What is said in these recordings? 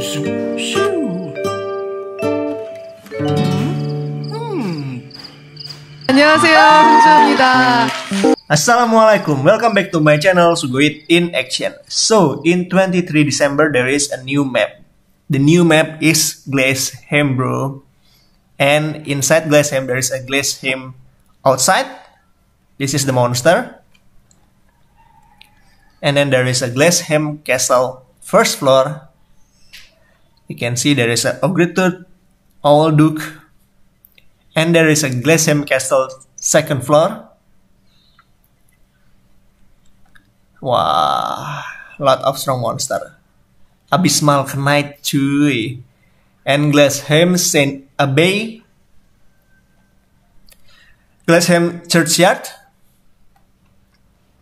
Shoo, shoo. 안녕하세요, 송주입니다. Assalamualaikum, welcome back to my channel Sugoit in Action. So, in 23 December, there is a new map. The new map is Glazeham, bro. And inside Glazeham, there is a Glazeham outside. This is the monster. And then there is a Glazeham castle first floor. You can see there is a Ogretut Owl Duke. And there is a Glazeham castle second floor. Wah, lot of strong monster. Abysmal Knight cuy. And Glasham Saint Abbey. Glasham Churchyard.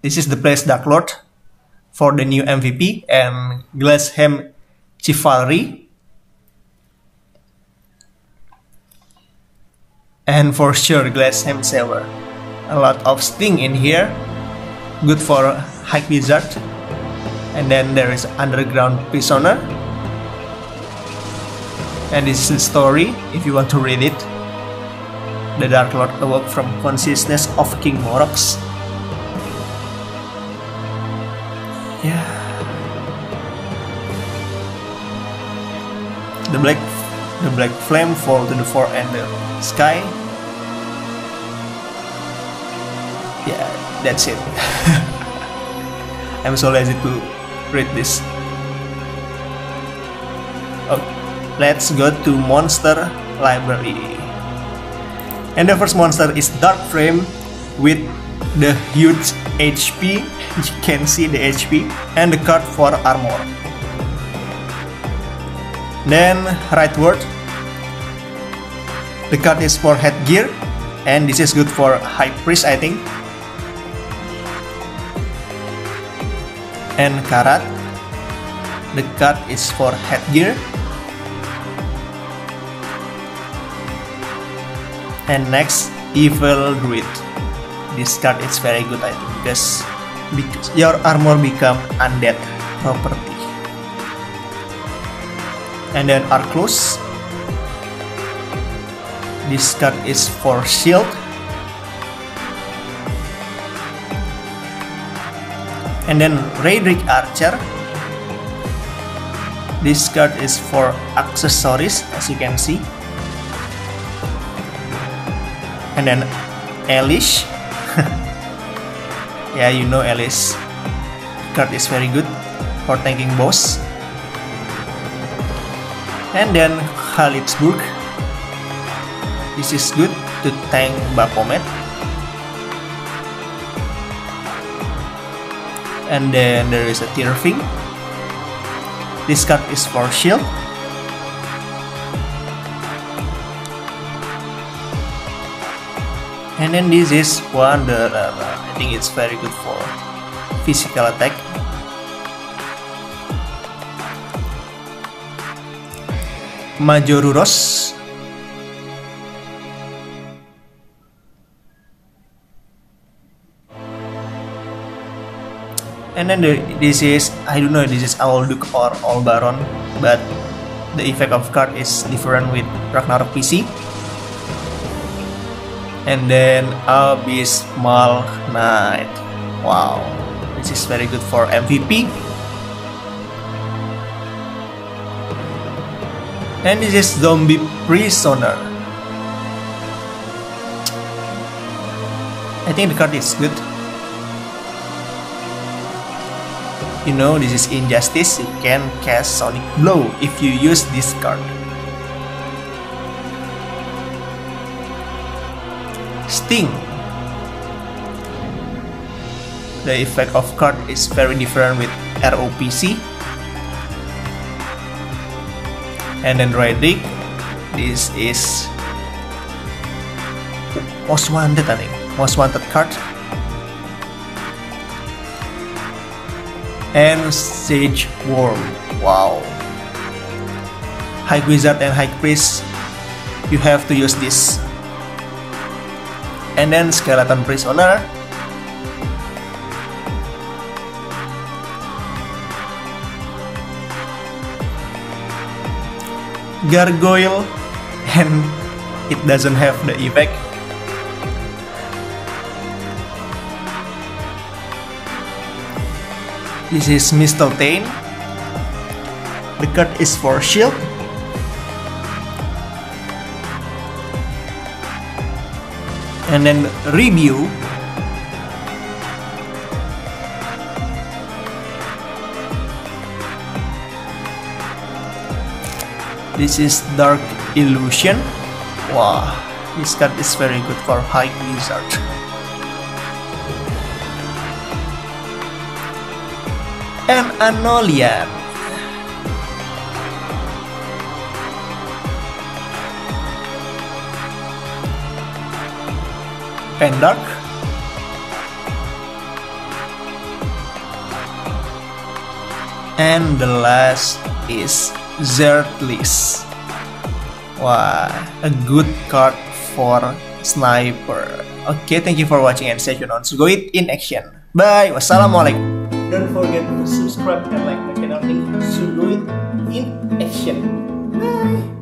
This is the place Dark Lord for the new MVP. And Glasham Chivalry. And for sure Glasham Sailor. A lot of sting in here. Good for High Wizard. And then there is Underground Prisoner. And this is the story, if you want to read it. The Dark Lord awoke from consciousness of King Morox. Yeah. The black the black flame fall to the floor and the sky. Yeah, that's it. I'm so lazy to read this. Okay, let's go to monster library. And the first monster is Dark Frame with the huge HP. You can see the HP and the card for armor. Then right word. The card is for headgear and this is good for high priest I think. and karat. The card is for headgear. And next, evil druid. This card is very good I think because, because your armor become undead property. And then Arclus. This card is for shield. And then Raedric Archer. This card is for accessories as you can see. And then Elish. Yeah you know Elish. Card is very good for tanking boss and then Khalid's this is good to tank Baphomet and then there is a Tirfing. This card is for shield. And then this is Wanderer. I think it's very good for physical attack. Majoruros and then the, this is I don't know this is Owl Duke or Owl Baron but the effect of card is different with Ragnarok PC and then Abysmal Knight wow this is very good for MVP and this is Zombie Prisoner I think the card is good you know this is injustice, you can cast Sonic Blow if you use this card. Sting. The effect of card is very different with ROPC. And then Raedric, this is most wanted I think, most wanted card and Sage Worm. Wow. High Wizard and High Priest, you have to use this. And then Skeleton Prisoner. Gargoyle and it doesn't have the effect. This is Mistletoe. The card is for shield. And then review This is Dark Illusion. Wow, this card is very good for High Wizard. And Anolian. Pendark. And the last is Zertlis. Wah, a good card for sniper. Okay, thank you for watching and stay tuned on Sugoit in action. Bye. Wassalamualaikum. Don't forget to subscribe and like the channel. Sugoit in action. Bye.